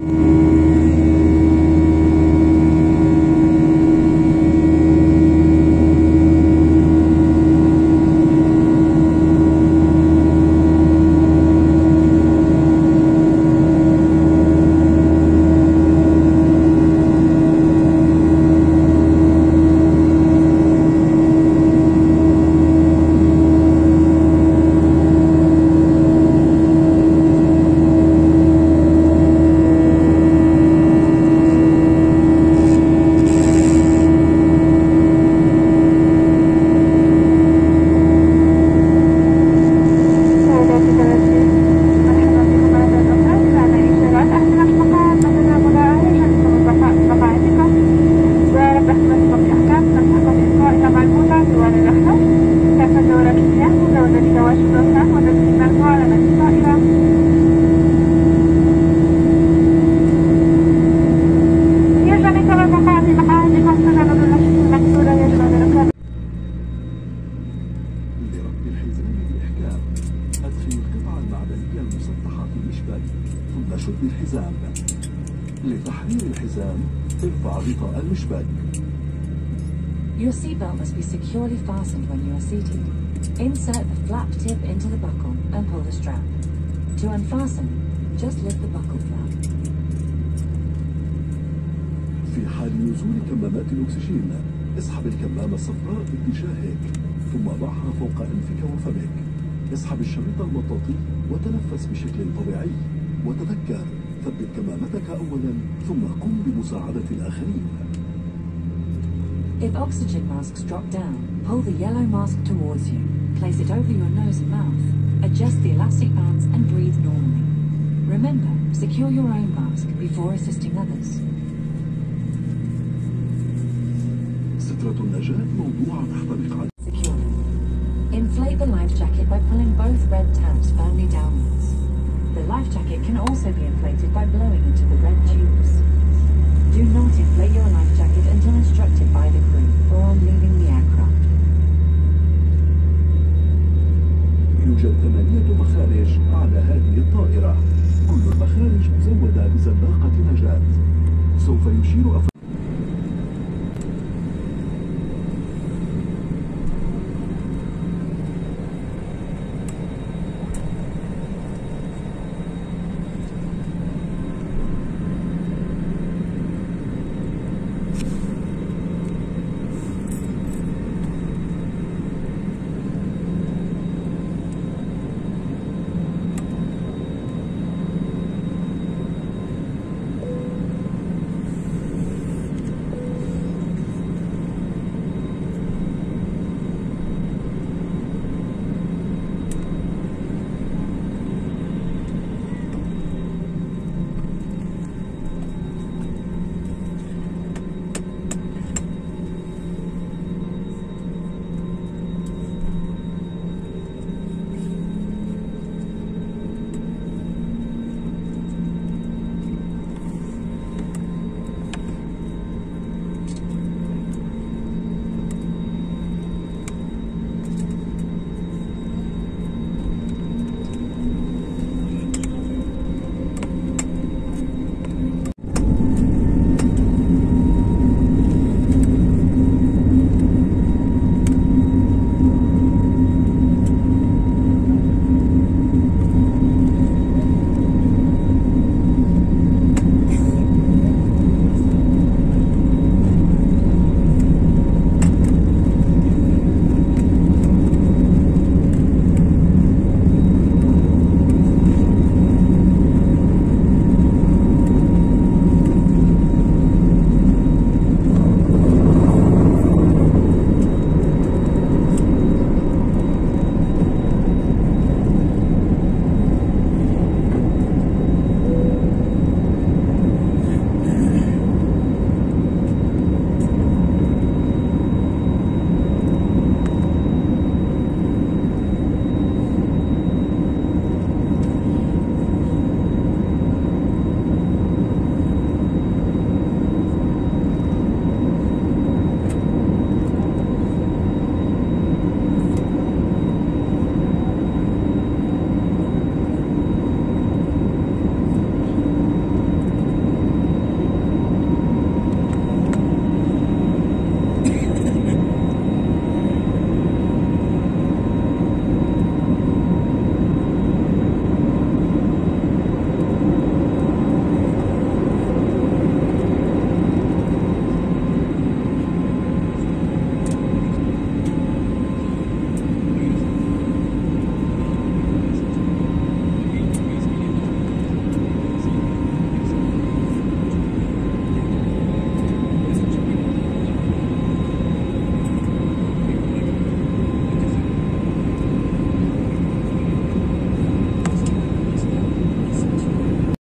you Your seatbelt must be securely fastened when you are seated. Insert the flap tip into the buckle and pull the strap. To unfasten, just lift the buckle flap. في حال نزول كمامات الأكسجين اسحب الكمامة الصفراء باتجاهك ثم ضعها فوق أنفك وفمك اسحب الشريط المطاطي وتنفس بشكل طبيعي وتذكر ثبت كمامتك أولا ثم قم بمساعدة الآخرين If oxygen masks drop down, pull the yellow mask towards you. Place it over your nose and mouth. Adjust the elastic bands and breathe normally. Remember, secure your own mask before assisting others. Inflate the life jacket by pulling both red tabs firmly downwards. The life jacket can also be inflated by blowing into the red tubes. Do not inflate your life jacket until instructed يوجد ثمانية مخارج على هذه الطائرة. كل المخارج مزودة بزلاقة نجاة. سوف يشير